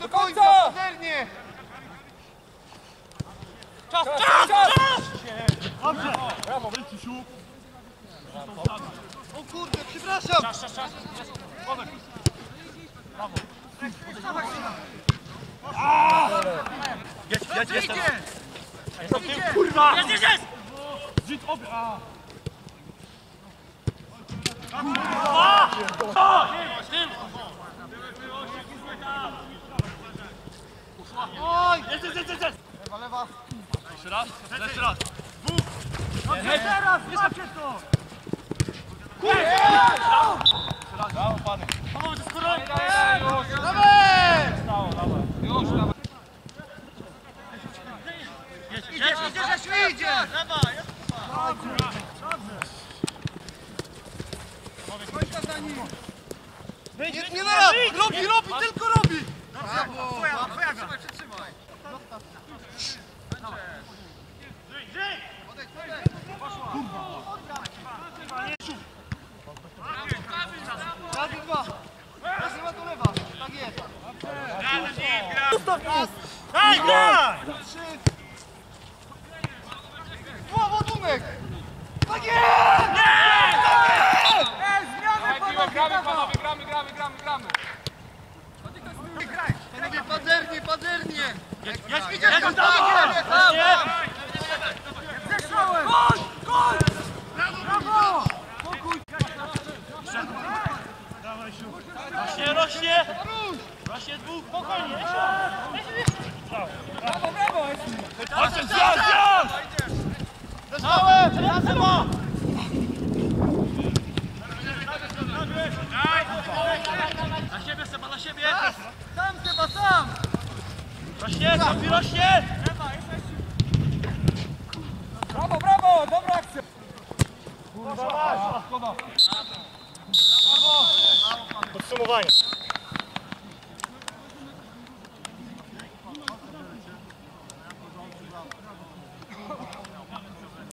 do końca! Pazernie! Czas, czas, czas! czas! Dobrze! Brawo, Wycisiu! O kurde, przepraszam! Czas, czas, czas! Brawo! Jedź, jedź, jestem! Jestem tym, kurwa! Jest, jest, jest! Zid, obie! Kurwa! Kurwa! Lewa, lewa. Jeszcze raz, jeszcze raz! Macie to! Brawo, pany! Panowie, to skoro... Dawaj! Stało, dawaj! Jedź, Idzie, idzie, Rzesiu, idzie! Lewa, jest. Nie, nie na Robi, robi, tylko robi! Brawo! Twoja, Tak jest. Daj, daj! Dwa, ładunek! Tak jest! Ej, zmiany panowie, Gramy, panowie, gramy, gramy, gramy, gramy. Panowie, pazernie, pazernie! Jedź, Idzie, jedź, tam, Rośnie, rośnie! Rośnie dwóch, spokojnie, Brawo, brawo! Chodźcie, zjazd, zjazd! Zeszłałem! Razem ma! Na siebie, Seba, na siebie! Sam Seba, sam! Rośnie, Sofi, rośnie! Brawo, brawo! Dobra akcja! формування.